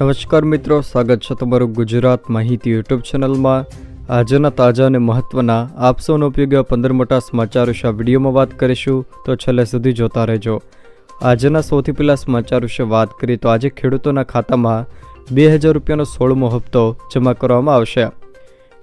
નમસ્કાર મિત્રો, સ્વાગત છે તમારું ગુજરાત માહિતી યુટ્યુબ ચેનલમાં. આજના તાજા અને મહત્વના આપસોનો ઉપયોગ પંદર મોટા સમાચાર વિશે વિડીયોમાં વાત કરીશું, તો છેલ્લે સુધી જોતા રહેજો. આજના સૌથી પહેલાં સમાચાર વિશે વાત કરીએ, તો આજે ખેડૂતોના ખાતામાં બે હજાર રૂપિયાનો સોળમો હપ્તો જમા કરવામાં આવશે.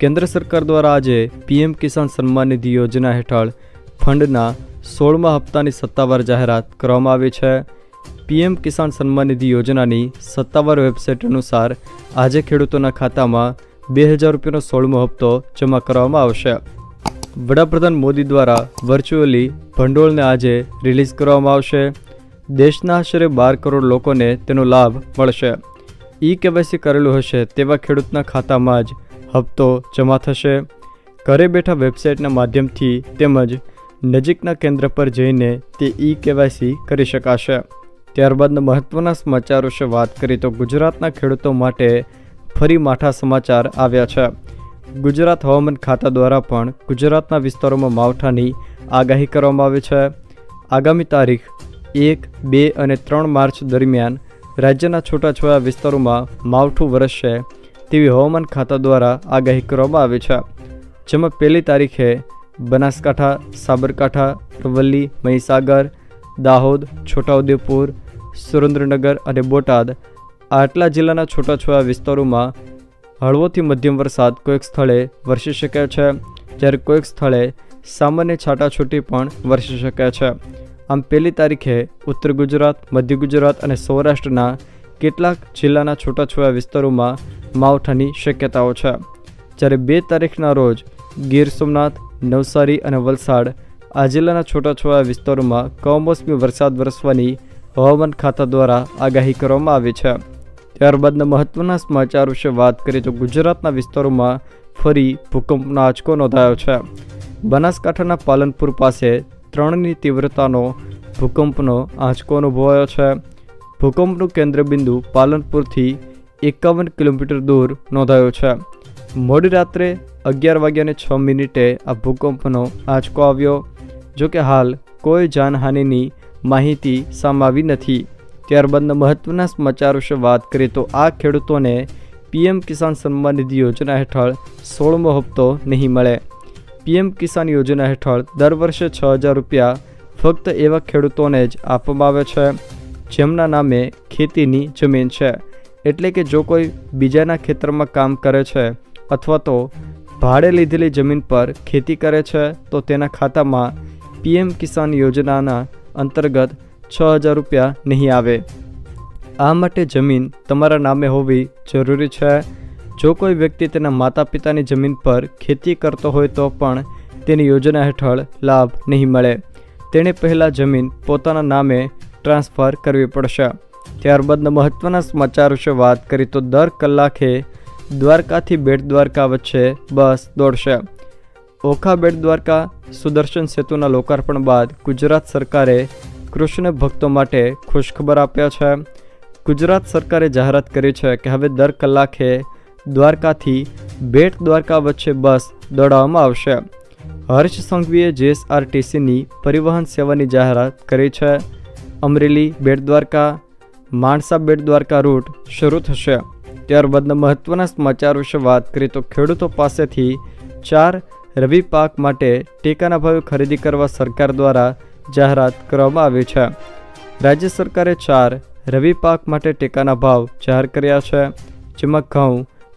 કેન્દ્ર સરકાર દ્વારા આજે પીએમ કિસાન સન્માન નિધિ યોજના હેઠળ ફંડના સોળમા હપ્તાની સત્તાવાર જાહેરાત કરવામાં આવી છે. પીએમ કિસાન સન્માન નિધિ યોજનાની સત્તાવાર વેબસાઇટ અનુસાર આજે ખેડૂતોના ખાતામાં બે હજાર રૂપિયાનો સોળમો હપ્તો જમા કરવામાં આવશે. વડાપ્રધાન મોદી દ્વારા વર્ચ્યુઅલી ભંડોળને આજે રિલીઝ કરવામાં આવશે. દેશના આશરે બાર કરોડ લોકોને તેનો લાભ મળશે. ઈ કેવાયસી કરેલું હશે તેવા ખેડૂતના ખાતામાં જ હપ્તો જમા થશે. ઘરે બેઠા વેબસાઇટના માધ્યમથી તેમજ નજીકના કેન્દ્ર પર જઈને તે ઈ કેવાયસી કરી શકાશે. ત્યારબાદના મહત્વના સમાચાર વિશે વાત કરીએ તો ગુજરાતના ખેડૂતો માટે ફરી માઠા સમાચાર આવ્યા છે. ગુજરાત હવામાન ખાતા દ્વારા પણ ગુજરાતના વિસ્તારોમાં માવઠાની આગાહી કરવામાં આવી છે. આગામી તારીખ એક, બે અને ત્રણ માર્ચ દરમિયાન રાજ્યના છૂટાછવાયા વિસ્તારોમાં માવઠું વરસશે તેવી હવામાન ખાતા દ્વારા આગાહી કરવામાં આવી છે. જેમાં પહેલી તારીખે બનાસકાંઠા, સાબરકાંઠા, અરવલ્લી, મહીસાગર દાહોદ, છોટાઉદેપુર, સુરેન્દ્રનગર અને બોટાદ. આટલા જિલ્લાના છૂટાછવાયા વિસ્તારોમાં હળવોથી મધ્યમ વરસાદ કોઈક સ્થળે વરસી શકે છે, જ્યારે કોઈક સ્થળે સામાન્ય છાટાછૂટી પણ વરસી શકે છે. આમ પહેલી તારીખે ઉત્તર ગુજરાત, મધ્ય ગુજરાત અને સૌરાષ્ટ્રના કેટલાક જિલ્લાના છૂટાછવાયા વિસ્તારોમાં માવઠાની શક્યતાઓ છે. જ્યારે બે તારીખના રોજ ગીર સોમનાથ, નવસારી અને વલસાડ આ જિલ્લાના છૂટાછવાયા વિસ્તારોમાં કમોસમી વરસાદ વરસવાની હવામાન ખાતા દ્વારા આગાહી કરવામાં આવી છે. ત્યારબાદના મહત્વના સમાચાર વિશે વાત કરીએ તો ગુજરાતના વિસ્તારોમાં ફરી ભૂકંપનો આંચકો નોંધાયો છે. બનાસકાંઠાના પાલનપુર પાસે ત્રણની તીવ્રતાનો ભૂકંપનો આંચકો અનુભવાયો છે. ભૂકંપનું કેન્દ્રબિંદુ પાલનપુરથી એકાવન કિલોમીટર દૂર નોંધાયો છે. મોડી રાત્રે અગિયાર વાગ્યાને છ મિનિટે આ ભૂકંપનો આંચકો આવ્યો. જો કે હાલ કોઈ જાનહાનિની માહિતી સામે નથી. ત્યારબાદના મહત્વના સમાચાર વિશે વાત કરીએ તો આ ખેડૂતોને પીએમ કિસાન સન્માન નિધિ યોજના હેઠળ સોળમો હપ્તો નહીં મળે. પીએમ કિસાન યોજના હેઠળ દર વર્ષે છ હજાર રૂપિયા ફક્ત એવા ખેડૂતોને જ આપવામાં આવે છે, જેમના નામે ખેતીની જમીન છે. એટલે કે જો કોઈ બીજાના ખેતરમાં કામ કરે છે અથવા તો ભાડે લીધેલી જમીન પર ખેતી કરે છે, તો તેના ખાતામાં પીએમ કિસાન યોજનાના અંતર્ગત છ હજાર રૂપિયા નહીં આવે. આ માટે જમીન તમારા નામે હોવી જરૂરી છે. જો કોઈ વ્યક્તિ તેના માતા પિતાની જમીન પર ખેતી કરતો હોય તો પણ તેની યોજના હેઠળ લાભ નહીં મળે. તેણે પહેલાં જમીન પોતાના નામે ટ્રાન્સફર કરવી પડશે. ત્યારબાદના મહત્ત્વના સમાચાર વિશે વાત કરી તો દર કલાકે દ્વારકાથી બેટ દ્વારકા વચ્ચે બસ દોડશે. ઓખા બેટ દ્વારકા સુદર્શન સેતુના લોકાર્પણ બાદ ગુજરાત સરકારે કૃષ્ણ ભક્તો માટે ખુશખબર આપ્યા છે. ગુજરાત સરકારે જાહેરાત કરી છે કે હવે દર કલાકે દ્વારકાથી બેટ દ્વારકા વચ્ચે બસ દોડાવવામાં આવશે. હર્ષ સંઘવીએ જેએસઆરટીસીની પરિવહન સેવાની જાહેરાત કરી છે. અમરેલી બેટ દ્વારકા, માણસા બેટ દ્વારકા રૂટ શરૂ થશે. ત્યારબાદના મહત્ત્વના સમાચાર વિશે વાત કરીએ તો ખેડૂતો પાસેથી ચાર રવિ પાક માટે ટેકાના ભાવે ખરીદી કરવા સરકાર દ્વારા જાહેરાત કરવામાં આવી છે. રાજ્ય સરકારે ચાર રવિ પાક માટે ટેકાના ભાવ જાહેર કર્યા છે, જેમાં ઘઉં,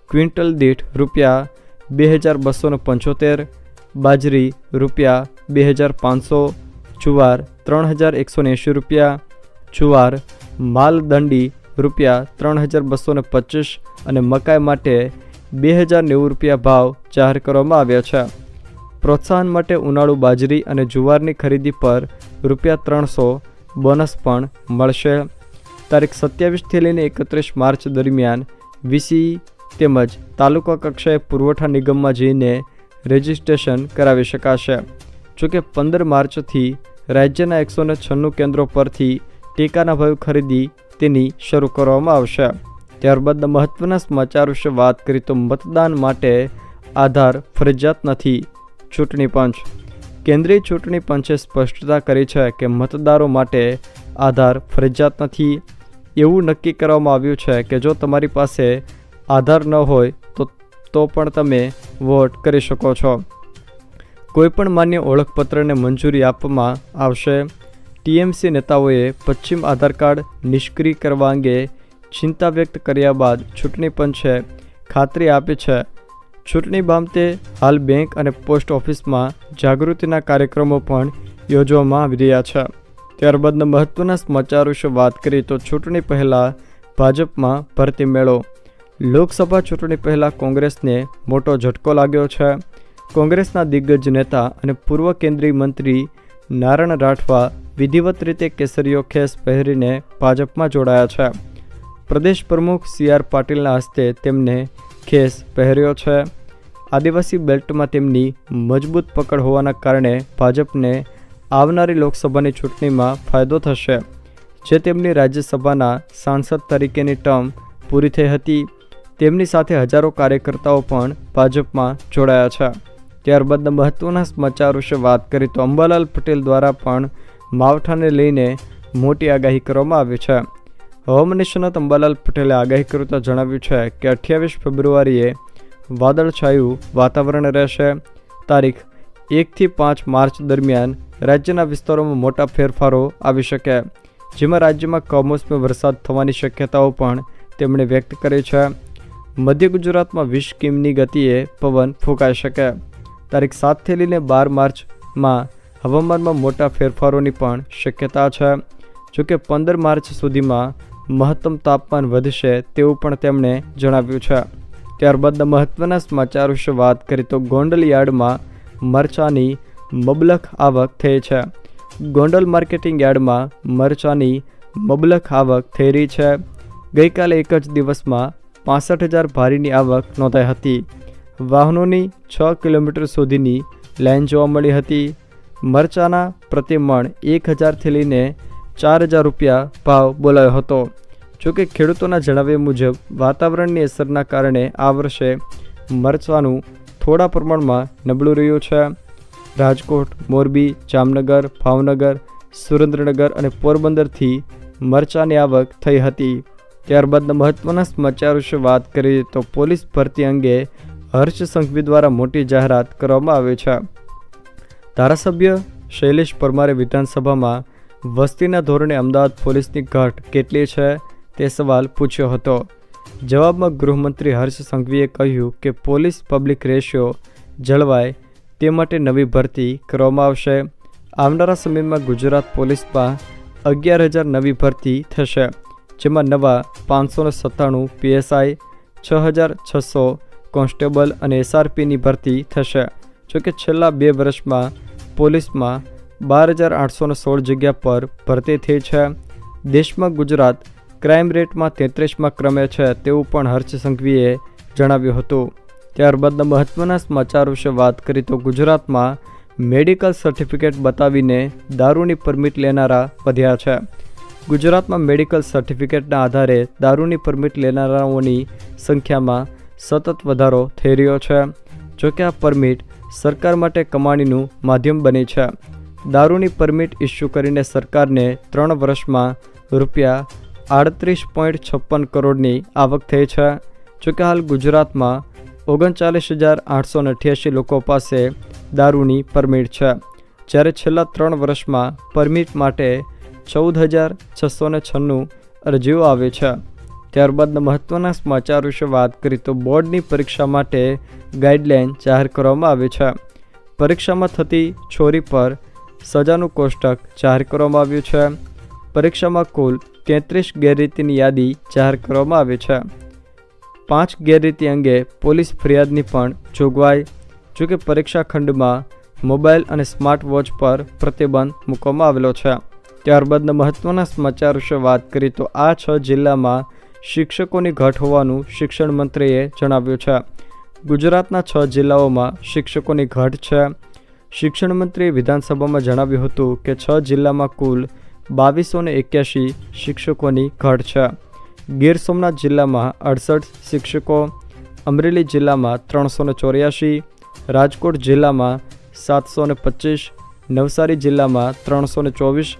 ક્વિન્ટલ દીઠ રૂપિયા બે હજાર બસોને પંચોતેર, બાજરી રૂપિયા બે હજાર પાંચસો, જુવાર ત્રણ હજાર એકસો એંશી રૂપિયા, જુવાર માલદંડી રૂપિયા ત્રણ હજાર બસો પચીસ અને મકાઈ માટે બે હજાર નેવું રૂપિયા ભાવ જાહેર કરવામાં આવ્યા છે. પ્રોત્સાહન માટે ઉનાળુ બાજરી અને જુવારની ખરીદી પર રૂપિયા ત્રણસો બોનસ પણ મળશે. તારીખ સત્યાવીસથી લઈને એકત્રીસ માર્ચ દરમિયાન વીસી તેમજ તાલુકા કક્ષાએ પુરવઠા નિગમમાં જઈને રજિસ્ટ્રેશન કરાવી શકાશે. જોકે પંદર માર્ચથી રાજ્યના એકસો છન્નું કેન્દ્રો પરથી ટેકાના ભાવ ખરીદી તેની શરૂ કરવામાં આવશે. ત્યારબાદના મહત્ત્વના સમાચાર વિશે વાત કરી તો મતદાન માટે આધાર ફરજિયાત નથી. ચૂંટણી પંચ. કેન્દ્રીય ચૂંટણી પંચે સ્પષ્ટતા કરી છે કે મતદારો માટે આધાર ફરજિયાત નથી. એવું નક્કી કરવામાં આવ્યું છે કે જો તમારી પાસે આધાર ન હોય તો તો પણ તમે વોટ કરી શકો છો. કોઈપણ માન્ય ઓળખપત્રને મંજૂરી આપવામાં આવશે. ટીએમસી નેતાઓએ પશ્ચિમ આધાર કાર્ડ નિષ્ક્રિય કરવા અંગે ચિંતા વ્યક્ત કર્યા બાદ ચૂંટણી પંચે ખાતરી આપી છે ચૂંટણી બાબતે હાલ બેંક અને પોસ્ટ ઓફિસમાં જાગૃતિના કાર્યક્રમો પણ યોજવામાં આવી રહ્યા છે. ત્યારબાદના મહત્વના સમાચાર વિશે વાત કરીએ તો ચૂંટણી પહેલાં ભાજપમાં ભરતી મેળો. લોકસભા ચૂંટણી પહેલાં કોંગ્રેસને મોટો ઝટકો લાગ્યો છે. કોંગ્રેસના દિગ્ગજ નેતા અને પૂર્વ કેન્દ્રીય મંત્રી નારણ રાઠવા વિધિવત રીતે કેસરીયો ખેસ પહેરીને ભાજપમાં જોડાયા છે. પ્રદેશ પ્રમુખ સી આર પાટીલના હસ્તે તેમને ખેસ પહેર્યો છે. આદિવાસી બેલ્ટમાં તેમની મજબૂત પકડ હોવાના કારણે ભાજપને આવનારી લોકસભાની ચૂંટણીમાં ફાયદો થશે. જે તેમની રાજ્યસભાના સાંસદ તરીકેની ટર્મ પૂરી થઈ હતી. તેમની સાથે હજારો કાર્યકર્તાઓ પણ ભાજપમાં જોડાયા છે. ત્યારબાદના મહત્ત્વના સમાચાર વિશે વાત કરીએ તો અંબાલાલ પટેલ દ્વારા પણ માવઠાને લઈને મોટી આગાહી કરવામાં આવી છે. હવામાન નિષ્ણાત અંબાલાલ પટેલે આગાહી કરતા જણાવ્યું છે કે અઠ્યાવીસ ફેબ્રુઆરીએ વાદળછાયું વાતાવરણ રહેશે. તારીખ એકથી પાંચ માર્ચ દરમિયાન રાજ્યના વિસ્તારોમાં મોટા ફેરફારો આવી શકે. જેમાં રાજ્યમાં કમોસમી વરસાદ થવાની શક્યતાઓ પણ તેમણે વ્યક્ત કરી છે. મધ્ય ગુજરાતમાં વીસ કિમની ગતિએ પવન ફૂંકાઈ શકે. તારીખ સાતથી લઈને બાર માર્ચમાં હવામાનમાં મોટા ફેરફારોની પણ શક્યતા છે. જોકે પંદર માર્ચ સુધીમાં મહત્તમ તાપમાન વધશે તેવું પણ તેમણે જણાવ્યું છે. ત્યારબાદના મહત્ત્વના સમાચાર વિશે વાત કરીએ તો ગોંડલ યાર્ડમાં મરચાની મબલખ આવક થઈ છે. ગોંડલ માર્કેટિંગ યાર્ડમાં મરચાની મબલખ આવક થઈ રહી છે. ગઈકાલે એક જ દિવસમાં પાસઠ હજાર ભારીની આવક નોંધાઈ હતી. વાહનોની છ કિલોમીટર સુધીની લાઇન જોવા મળી હતી. મરચાના પ્રતિ મણ એક હજારથી લઈને ચાર હજાર રૂપિયા ભાવ બોલાયો હતો. જોકે ખેડૂતોના જણાવ્યા મુજબ, વાતાવરણની અસરના કારણે આ વર્ષે મરચવાનું થોડા પ્રમાણમાં નબળું રહ્યું છે. રાજકોટ, મોરબી, જામનગર, ભાવનગર, સુરેન્દ્રનગર અને પોરબંદરથી મરચાની આવક થઈ હતી. ત્યારબાદના મહત્ત્વના સમાચાર વિશે વાત કરીએ તો પોલીસ ભરતી અંગે હર્ષ સંઘવી દ્વારા મોટી જાહેરાત કરવામાં આવી છે. ધારાસભ્ય શૈલેષ પરમારે વિધાનસભામાં વસ્તીના ધોરણે અમદાવાદ પોલીસની ઘટ કેટલી છે તે સવાલ પૂછ્યો હતો. જવાબમાં ગૃહમંત્રી હર્ષ સંઘવીએ કહ્યું કે પોલીસ પબ્લિક રેશિયો જળવાય તે માટે નવી ભરતી કરવામાં આવશે. આવનારા સમયમાં ગુજરાત પોલીસમાં અગિયાર હજાર નવી ભરતી થશે, જેમાં નવા પાંચસો સત્તાણું પીએસઆઈ, છ હજાર છસો કોન્સ્ટેબલ અને એસઆરપીની ભરતી થશે. જોકે છેલ્લા બે વર્ષમાં પોલીસમાં બાર હજાર આઠસો સોળ જગ્યા પર ભરતી થઈ છે. દેશમાં ગુજરાત ક્રાઇમ રેટમાં તેત્રીસમાં ક્રમે છે તેવું પણ હર્ષ સંઘવીએ જણાવ્યું હતું. ત્યારબાદના મહત્ત્વના સમાચાર વિશે વાત કરી તો ગુજરાતમાં મેડિકલ સર્ટિફિકેટ બતાવીને દારૂની પરમિટ લેનારા વધ્યા છે. ગુજરાતમાં મેડિકલ સર્ટિફિકેટના આધારે દારૂની પરમિટ લેનારાઓની સંખ્યામાં સતત વધારો થઈ રહ્યો છે. જોકે આ પરમિટ સરકાર માટે કમાણીનું માધ્યમ બની છે. દારૂની પરમિટ ઇસ્યુ કરીને સરકારને ત્રણ વર્ષમાં રૂપિયા આડત્રીસ પોઈન્ટ છપ્પન કરોડની આવક થઈ છે. જોકે હાલ ગુજરાતમાં ઓગણચાલીસ હજાર આઠસો અઠ્યાસી લોકો પાસે દારૂની પરમિટ છે. જ્યારે છેલ્લા ત્રણ વર્ષમાં પરમિટ માટે ચૌદ હજાર છસો ને છન્નું અરજીઓ આવી છે. ત્યારબાદના મહત્ત્વના સમાચાર વિશે વાત કરી તો બોર્ડની પરીક્ષા માટે ગાઈડલાઇન જાહેર કરવામાં આવી છે. પરીક્ષામાં થતી ચોરી પર સજાનું કોષ્ટક જાહેર કરવામાં આવ્યું છે. પરીક્ષામાં કુલ તેત્રીસ ગેરરીતિની યાદી જાહેર કરવામાં આવી છે. પાંચ ગેરરીતિ અંગે પોલીસ ફરિયાદની પણ જોગવાઈ, જોકે પરીક્ષા ખંડમાં મોબાઈલ અને સ્માર્ટ વોચ પર પ્રતિબંધ મૂકવામાં આવેલો છે. ત્યારબાદના મહત્ત્વના સમાચાર વિશે વાત કરી તો આ છ જિલ્લામાં શિક્ષકોની ઘટ હોવાનું શિક્ષણ મંત્રીએ જણાવ્યું છે. ગુજરાતના છ જિલ્લાઓમાં શિક્ષકોની ઘટ છે. શિક્ષણ મંત્રીએ વિધાનસભામાં જણાવ્યું હતું કે છ જિલ્લામાં કુલ બાવીસો ને એક્યાસી શિક્ષકોની ઘટ છે. ગીર સોમનાથ જિલ્લામાં અડસઠ શિક્ષકો, અમરેલી જિલ્લામાં ત્રણસો ને ચોર્યાસી રાજકોટ જિલ્લામાં સાતસો ને પચીસ, નવસારી જિલ્લામાં ત્રણસો ને ચોવીસ,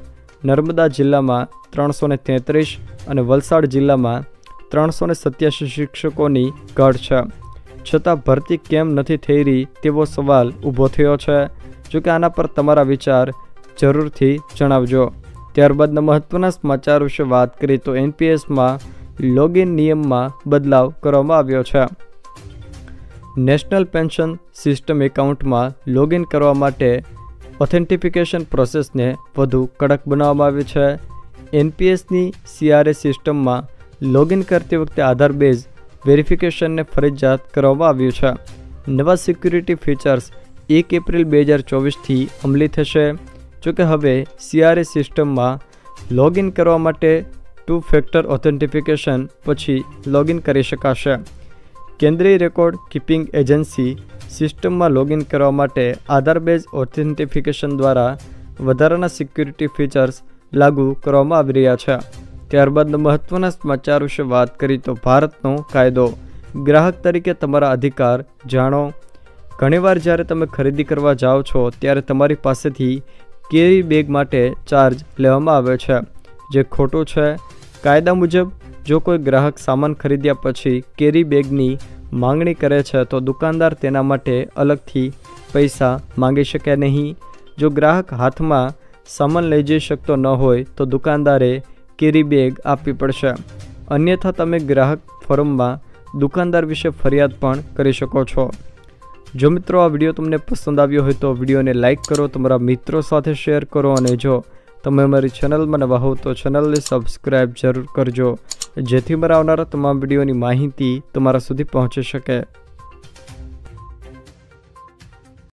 નર્મદા જિલ્લામાં ત્રણસો ને તેત્રીસ અને વલસાડ જિલ્લામાં ત્રણસો ને સત્યાસી શિક્ષકોની ઘટ છે. છતાં ભરતી કેમ નથી થઈ રહી તેવો સવાલ ઊભો થયો છે. જોકે આના પર તમારા વિચાર જરૂરથી જણાવજો. ત્યારબાદના મહત્ત્વના સમાચાર વિશે વાત કરીએ તો એનપીએસમાં લોગિન નિયમમાં બદલાવ કરવામાં આવ્યો છે. નેશનલ પેન્શન સિસ્ટમ એકાઉન્ટમાં લોગિન કરવા માટે ઓથેન્ટિફિકેશન પ્રોસેસને વધુ કડક બનાવવામાં આવી છે. એનપીએસની સીઆરએ સિસ્ટમમાં લોગિન કરતી વખતે આધાર બેઝ વેરિફિકેશનને ફરજિયાત કરવામાં આવ્યું છે. નવા સિક્યુરિટી ફીચર્સ એક એપ્રિલ બે હજાર ચોવીસથી અમલી થશે. જોકે હવે સીઆરએ સિસ્ટમમાં લોગિન કરવા માટે ટુ ફેક્ટર ઓથેન્ટિફિકેશન પછી લોગિન કરી શકાશે. કેન્દ્રીય રેકોર્ડ કીપિંગ એજન્સી સિસ્ટમમાં લોગિન કરવા માટે આધાર બેઝ ઓથેન્ટિફિકેશન દ્વારા વધારાના સિક્યુરિટી ફીચર્સ લાગુ કરવામાં આવી રહ્યા છે. ત્યારબાદ મહત્ત્વના સમાચાર વિશે વાત કરી તો ભારતનો કાયદો. ગ્રાહક તરીકે તમારા અધિકાર જાણો. ઘણીવાર જ્યારે તમે ખરીદી કરવા જાઓ છો, ત્યારે તમારી પાસેથી કેરી બેગ માટે ચાર્જ લેવામાં આવે છે, જે ખોટું છે. કાયદા મુજબ, જો કોઈ ગ્રાહક સામાન ખરીદ્યા પછી કેરી બેગની માંગણી કરે છે, તો દુકાનદાર તેના માટે અલગથી પૈસા માંગી શકે નહીં. જો ગ્રાહક હાથમાં સામાન લઈ જઈ શકતો ન હોય, તો દુકાનદારે કેરી બેગ આપવી પડશે. અન્યથા, તમે ગ્રાહક ફોરમમાં દુકાનદાર વિશે ફરિયાદ પણ કરી શકો છો. જો મિત્રો આ વીડિયો તમને પસંદ આવ્યો હોય તો વિડીયોને લાઇક કરો, તમારા મિત્રો સાથે શેર કરો અને જો તમે અમારી ચેનલમાં નવા હો તો ચેનલને સબસ્ક્રાઈબ જરૂર કરજો, જેથી મારા આવનારા તમામ વિડીયોની માહિતી તમારા સુધી પહોંચી શકે.